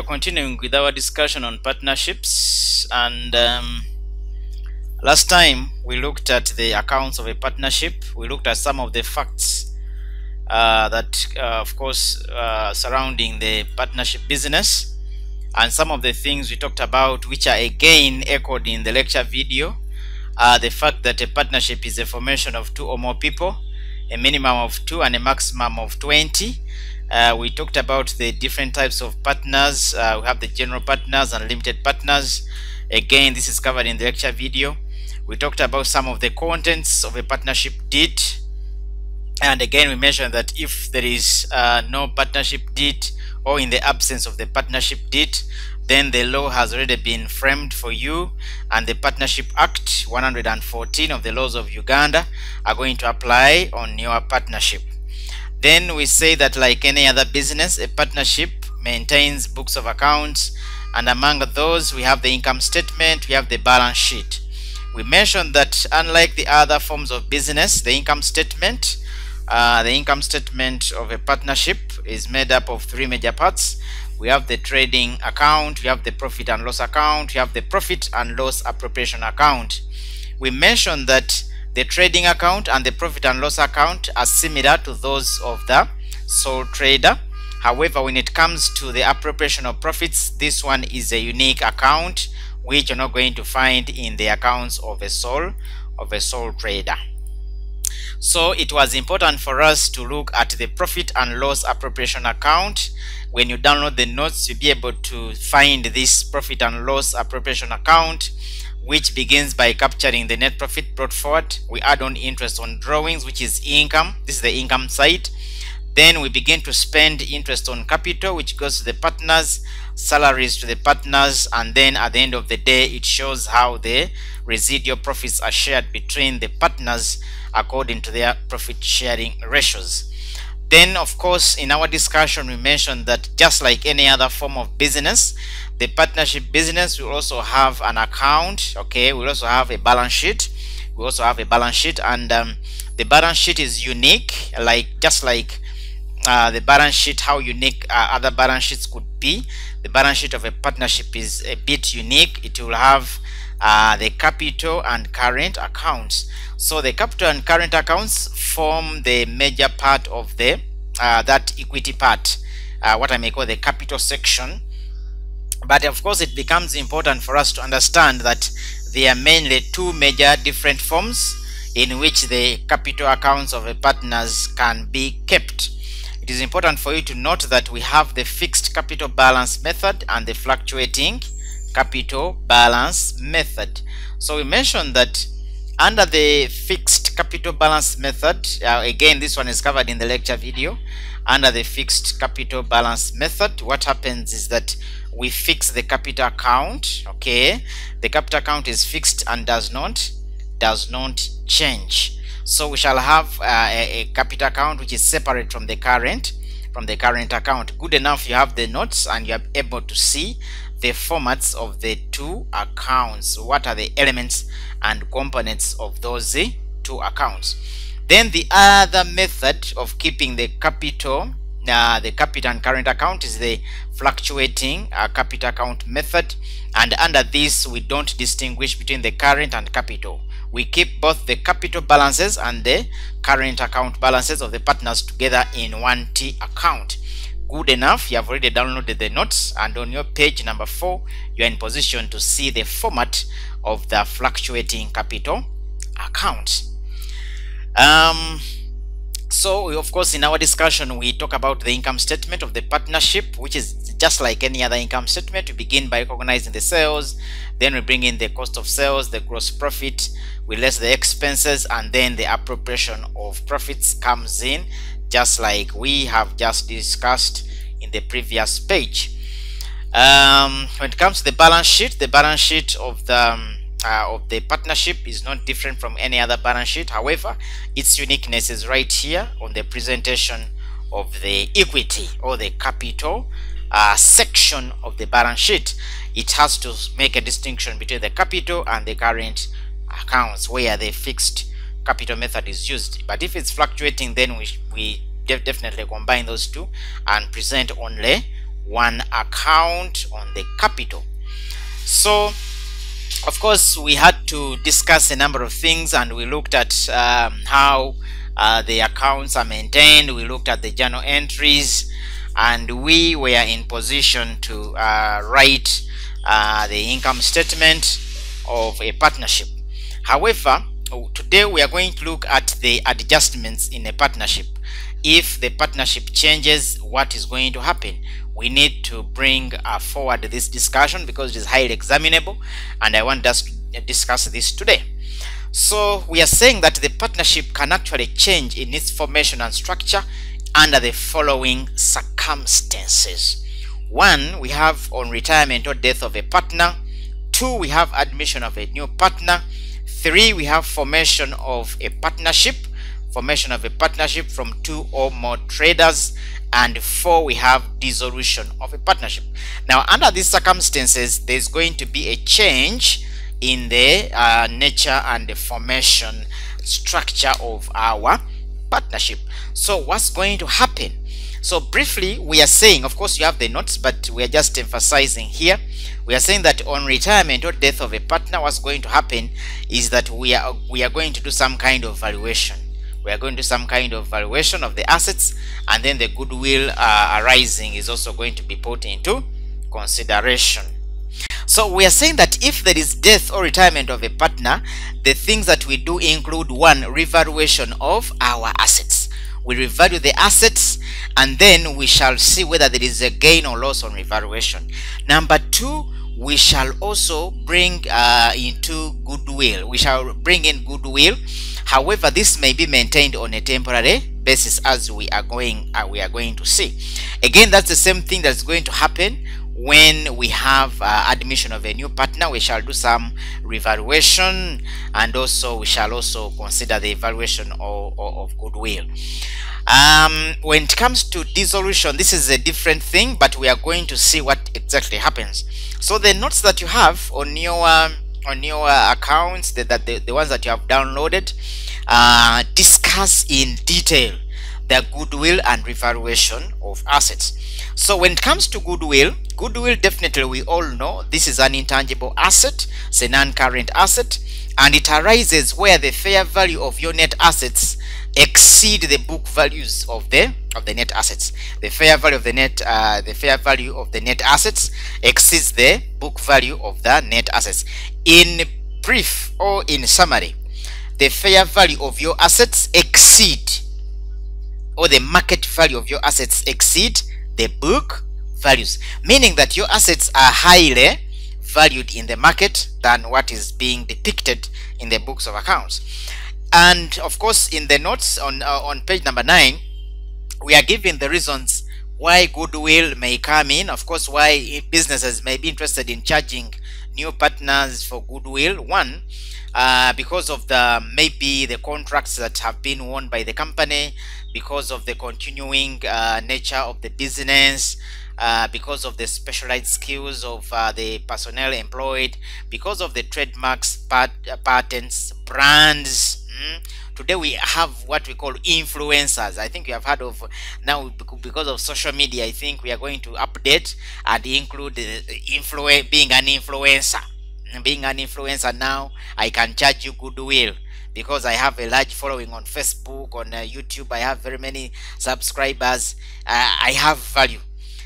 are continuing with our discussion on partnerships and um, last time we looked at the accounts of a partnership. We looked at some of the facts uh, that uh, of course uh, surrounding the partnership business and some of the things we talked about which are again echoed in the lecture video are the fact that a partnership is a formation of two or more people a minimum of two and a maximum of 20 uh, we talked about the different types of partners. Uh, we have the general partners and limited partners. Again this is covered in the lecture video. We talked about some of the contents of a partnership deed. And again we mentioned that if there is uh, no partnership deed or in the absence of the partnership deed then the law has already been framed for you. And the partnership act 114 of the laws of uganda are going to apply on your partnership then we say that like any other business, a partnership maintains books of accounts and among those we have the income statement, we have the balance sheet. We mentioned that unlike the other forms of business, the income statement, uh, the income statement of a partnership is made up of three major parts. We have the trading account, we have the profit and loss account, we have the profit and loss appropriation account. We mentioned that the trading account and the profit and loss account are similar to those of the sole trader. However, when it comes to the appropriation of profits, this one is a unique account which you're not going to find in the accounts of a sole of a sole trader. So it was important for us to look at the profit and loss appropriation account. When you download the notes, you'll be able to find this profit and loss appropriation account which begins by capturing the net profit brought forward. We add on interest on drawings, which is income. This is the income side. Then we begin to spend interest on capital, which goes to the partners, salaries to the partners, and then at the end of the day, it shows how the residual profits are shared between the partners according to their profit sharing ratios. Then, of course, in our discussion, we mentioned that just like any other form of business, the partnership business will also have an account. Okay, we'll also have a balance sheet. We also have a balance sheet, and um, the balance sheet is unique, like just like uh, the balance sheet, how unique uh, other balance sheets could be. The balance sheet of a partnership is a bit unique. It will have uh, the capital and current accounts. So the capital and current accounts form the major part of the uh, that equity part, uh, what I may call the capital section. But of course, it becomes important for us to understand that there are mainly two major different forms in which the capital accounts of the partners can be kept. It is important for you to note that we have the fixed capital balance method and the fluctuating capital balance method. So we mentioned that under the fixed capital balance method, uh, again this one is covered in the lecture video, under the fixed capital balance method, what happens is that we fix the capital account, okay? The capital account is fixed and does not does not change. So we shall have uh, a, a capital account which is separate from the current from the current account. Good enough you have the notes and you are able to see the formats of the two accounts. What are the elements and components of those two accounts? Then the other method of keeping the capital uh, the capital and current account is the fluctuating uh, capital account method. And under this we don't distinguish between the current and capital. We keep both the capital balances and the current account balances of the partners together in one T account good enough you have already downloaded the notes and on your page number four you are in position to see the format of the fluctuating capital account. Um, so of course in our discussion we talk about the income statement of the partnership which is just like any other income statement. We begin by recognizing the sales then we bring in the cost of sales the gross profit we less the expenses and then the appropriation of profits comes in just like we have just discussed in the previous page. Um, when it comes to the balance sheet, the balance sheet of the um, uh, of the partnership is not different from any other balance sheet. However, its uniqueness is right here on the presentation of the equity or the capital uh, section of the balance sheet. It has to make a distinction between the capital and the current accounts where the fixed capital method is used but if it's fluctuating then we, we definitely combine those two and present only one account on the capital. So, of course, we had to discuss a number of things and we looked at um, how uh, the accounts are maintained. We looked at the journal entries and we were in position to uh, write uh, the income statement of a partnership. However, today we are going to look at the adjustments in a partnership. If the partnership changes, what is going to happen? We need to bring uh, forward this discussion because it is highly examinable and I want us to discuss this today. So we are saying that the partnership can actually change in its formation and structure under the following circumstances. One, we have on retirement or death of a partner. Two, we have admission of a new partner. Three, we have formation of a partnership, formation of a partnership from two or more traders. And four, we have dissolution of a partnership. Now, under these circumstances, there's going to be a change in the uh, nature and the formation structure of our partnership. So what's going to happen? So briefly, we are saying, of course, you have the notes, but we are just emphasizing here. We are saying that on retirement or death of a partner, what's going to happen is that we are we are going to do some kind of valuation. We are going to do some kind of valuation of the assets, and then the goodwill uh, arising is also going to be put into consideration. So we are saying that if there is death or retirement of a partner, the things that we do include one, revaluation of our assets. We revalue the assets and then we shall see whether there is a gain or loss on revaluation. Number two, we shall also bring uh, into goodwill. We shall bring in goodwill. However, this may be maintained on a temporary basis as we are going uh, we are going to see. Again, that's the same thing that's going to happen when we have uh, admission of a new partner we shall do some revaluation and also we shall also consider the evaluation of, of, goodwill. Um, when it comes to dissolution this is a different thing but we are going to see what exactly happens. So the notes that you have on your um, on your accounts that, that the, the ones that you have downloaded uh, discuss in detail the goodwill and revaluation of assets. So when it comes to goodwill goodwill definitely we all know this is an intangible asset it's a non-current asset and it arises where the fair value of your net assets exceed the book values of the of the net assets. The fair value of the net uh, the fair value of the net assets exceeds the book value of the net assets. In brief or in summary the fair value of your assets exceed or the market value of your assets exceed the book values meaning that your assets are highly valued in the market than what is being depicted in the books of accounts. And of course in the notes on uh, on page number nine we are given the reasons why goodwill may come in. Of course why businesses may be interested in charging new partners for goodwill. One uh, because of the maybe the contracts that have been won by the company because of the continuing uh, nature of the business uh, because of the specialized skills of uh, the personnel employed because of the trademarks pat uh, patents brands Mm. Today we have what we call influencers. I think we have heard of now because of social media. I think we are going to update and include being an influencer. Being an influencer now, I can charge you goodwill because I have a large following on Facebook, on uh, YouTube. I have very many subscribers. Uh, I have value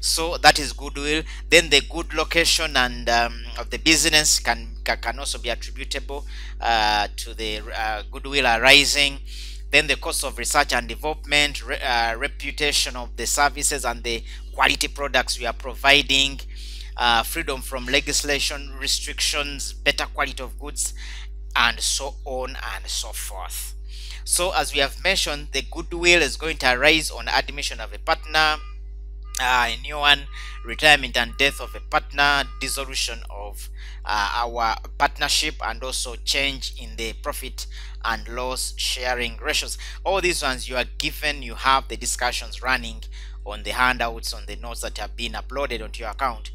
so that is goodwill then the good location and um, of the business can can also be attributable uh, to the uh, goodwill arising then the cost of research and development re uh, reputation of the services and the quality products we are providing uh, freedom from legislation restrictions better quality of goods and so on and so forth. So as we have mentioned the goodwill is going to arise on admission of a partner uh, a new one retirement and death of a partner dissolution of uh, our partnership and also change in the profit and loss sharing ratios. All these ones you are given you have the discussions running on the handouts on the notes that have been uploaded onto your account.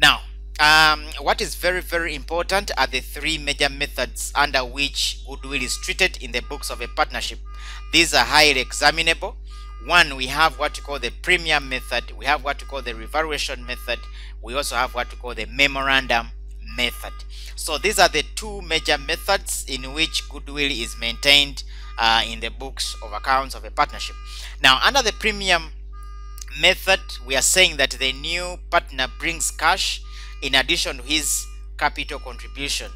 Now um, what is very very important are the three major methods under which goodwill is treated in the books of a partnership. These are highly examinable. One we have what we call the premium method. We have what we call the revaluation method. We also have what we call the memorandum method. So these are the two major methods in which goodwill is maintained uh, in the books of accounts of a partnership. Now under the premium method. We are saying that the new partner brings cash in addition to his capital contribution.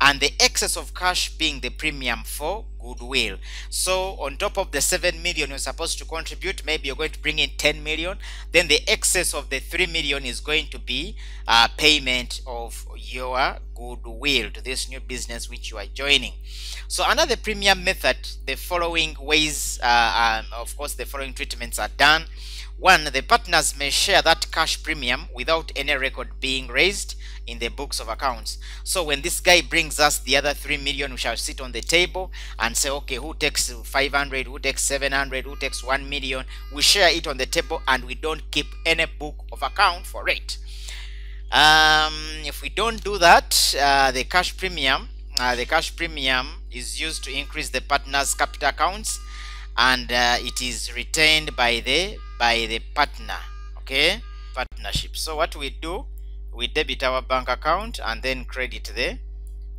And the excess of cash being the premium for goodwill. So on top of the 7 million you're supposed to contribute maybe you're going to bring in 10 million then the excess of the 3 million is going to be a payment of your goodwill to this new business which you are joining. So the premium method the following ways uh, um, of course the following treatments are done one the partners may share that cash premium without any record being raised in the books of accounts. So when this guy brings us the other 3 million, we shall sit on the table and say, okay, who takes 500, who takes 700, who takes 1 million? We share it on the table and we don't keep any book of account for it. Um, if we don't do that, uh, the cash premium, uh, the cash premium is used to increase the partner's capital accounts and uh, it is retained by the by the partner okay? Partnership. So what we do we debit our bank account and then credit the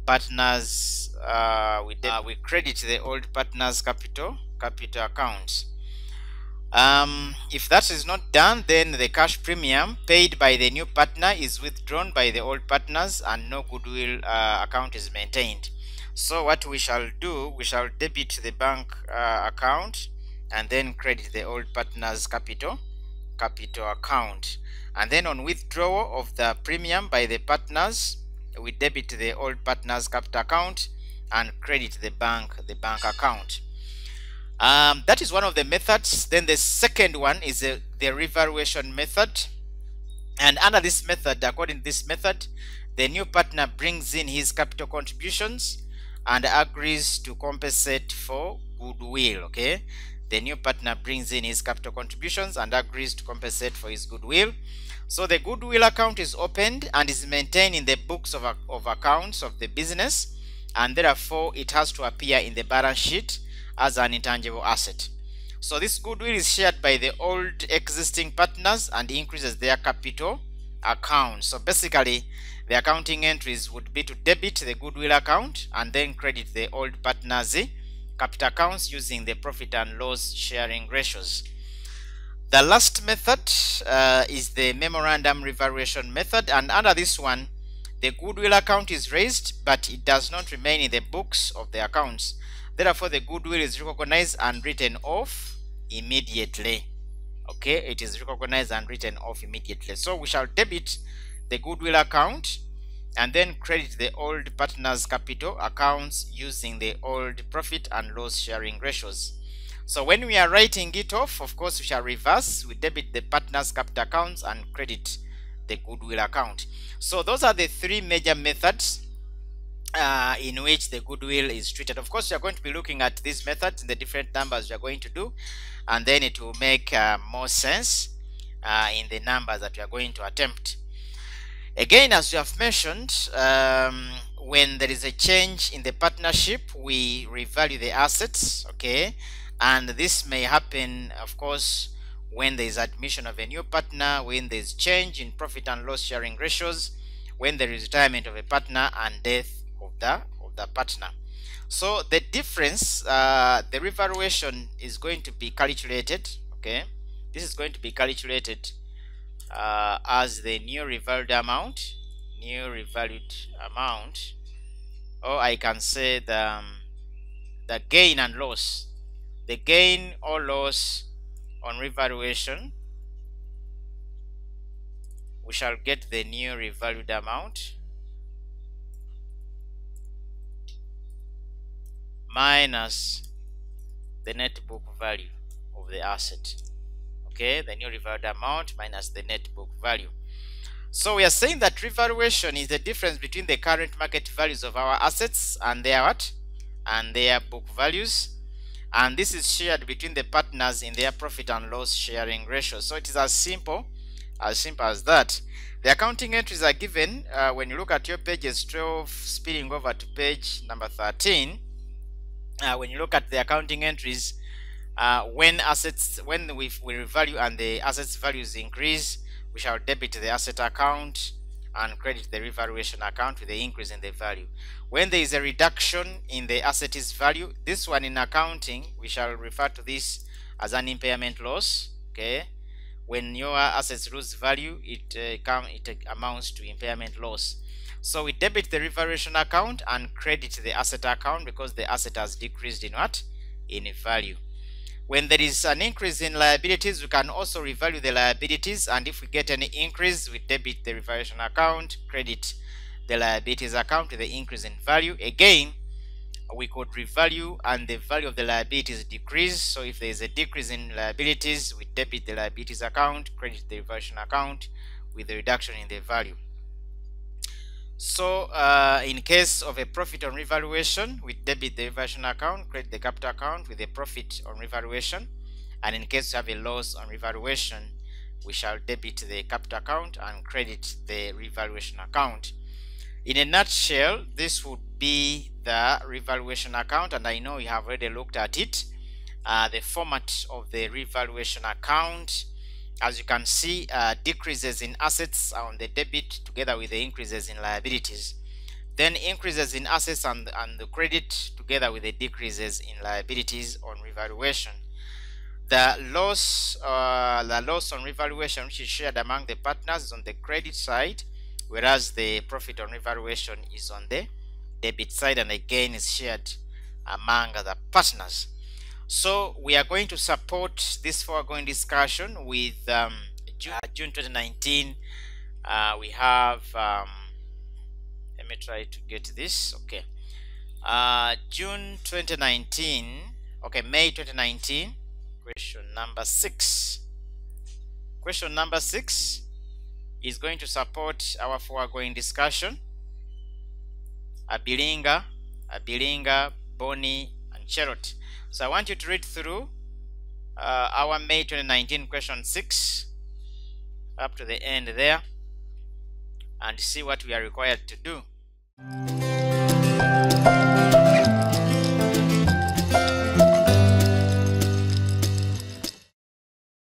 partners uh, we, uh, we credit the old partners capital capital accounts um, if that is not done then the cash premium paid by the new partner is withdrawn by the old partners and no goodwill uh, account is maintained. So what we shall do we shall debit the bank uh, account and then credit the old partners capital capital account. And then on withdrawal of the premium by the partners we debit the old partners capital account and credit the bank the bank account. Um, that is one of the methods. Then the second one is the, the revaluation method. And under this method according to this method the new partner brings in his capital contributions and agrees to compensate for goodwill okay the new partner brings in his capital contributions and agrees to compensate for his goodwill so the goodwill account is opened and is maintained in the books of, of accounts of the business and therefore it has to appear in the balance sheet as an intangible asset. So this goodwill is shared by the old existing partners and increases their capital account. So basically the accounting entries would be to debit the goodwill account and then credit the old partners capital accounts using the profit and loss sharing ratios. The last method uh, is the memorandum revaluation method and under this one the goodwill account is raised but it does not remain in the books of the accounts. Therefore the goodwill is recognized and written off immediately. Okay, it is recognized and written off immediately. So we shall debit the goodwill account and then credit the old partners capital accounts using the old profit and loss sharing ratios. So when we are writing it off, of course, we shall reverse. We debit the partner's capital accounts and credit the goodwill account. So those are the three major methods uh, in which the goodwill is treated. Of course, are going to be looking at these methods in the different numbers are going to do, and then it will make uh, more sense uh, in the numbers that we are going to attempt. Again, as we have mentioned, um, when there is a change in the partnership, we revalue the assets, okay? and this may happen of course when there is admission of a new partner when there is change in profit and loss sharing ratios when there is retirement of a partner and death of the of the partner so the difference uh, the revaluation is going to be calculated okay this is going to be calculated uh, as the new revalued amount new revalued amount or I can say the um, the gain and loss. The gain or loss on revaluation we shall get the new revalued amount minus the net book value of the asset okay the new revalued amount minus the net book value. So we are saying that revaluation is the difference between the current market values of our assets and their what? And their book values. And this is shared between the partners in their profit and loss sharing ratio. So it is as simple as simple as that. The accounting entries are given uh, when you look at your pages 12 spilling over to page number 13 uh, when you look at the accounting entries uh, when assets when we, we revalue and the assets values increase we shall debit the asset account and credit the revaluation account with the increase in the value. When there is a reduction in the asset's value this one in accounting we shall refer to this as an impairment loss okay? When your assets lose value it uh, come it amounts to impairment loss. So we debit the revaluation account and credit the asset account because the asset has decreased in what? In value when there is an increase in liabilities, we can also revalue the liabilities and if we get any increase, we debit the revaluation account, credit the liabilities account with the increase in value. Again, we could revalue and the value of the liabilities decrease. So if there is a decrease in liabilities, we debit the liabilities account, credit the revaluation account with the reduction in the value. So uh, in case of a profit on revaluation, we debit the revaluation account, credit the capital account with a profit on revaluation. And in case you have a loss on revaluation, we shall debit the capital account and credit the revaluation account. In a nutshell, this would be the revaluation account, and I know you have already looked at it. Uh, the format of the revaluation account as you can see uh, decreases in assets on the debit together with the increases in liabilities. Then increases in assets and, and the credit together with the decreases in liabilities on revaluation. The loss uh, the loss on revaluation which is shared among the partners is on the credit side whereas the profit on revaluation is on the debit side and again is shared among the partners so we are going to support this foregoing discussion with um, June, uh, June 2019. Uh, we have, um, let me try to get this. Okay. Uh, June 2019, okay, May 2019, question number six. Question number six is going to support our foregoing discussion. Abilinga, Abilinga, Boni, and Cherot. So I want you to read through uh, our May 2019 question 6 up to the end there and see what we are required to do.